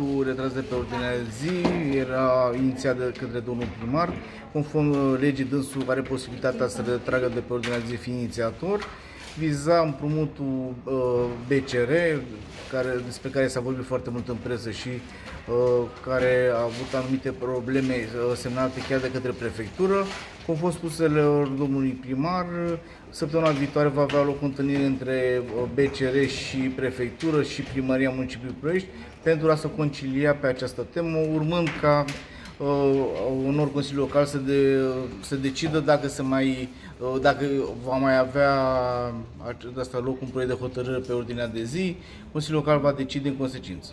proiectul retras de pe ordinea de zi era inițiat de către domnul primar. Conform uh, legii, dânsul are posibilitatea să retragă de pe ordinea de zi fi inițiator. Viza împrumutul uh, BCR, care, despre care s-a vorbit foarte mult în presă și uh, care a avut anumite probleme uh, semnate chiar de către prefectură. Conform spuselor domnului primar, săptămâna viitoare va avea loc o întâlnire între uh, BCR și prefectură și primăria municipiului Ploiești pentru a se concilia pe această temă, urmând ca uh, un or Consiliu Local să, de, să decidă dacă, se mai, uh, dacă va mai avea asta loc un proiect de hotărâre pe ordinea de zi, Consiliul Local va decide în consecință.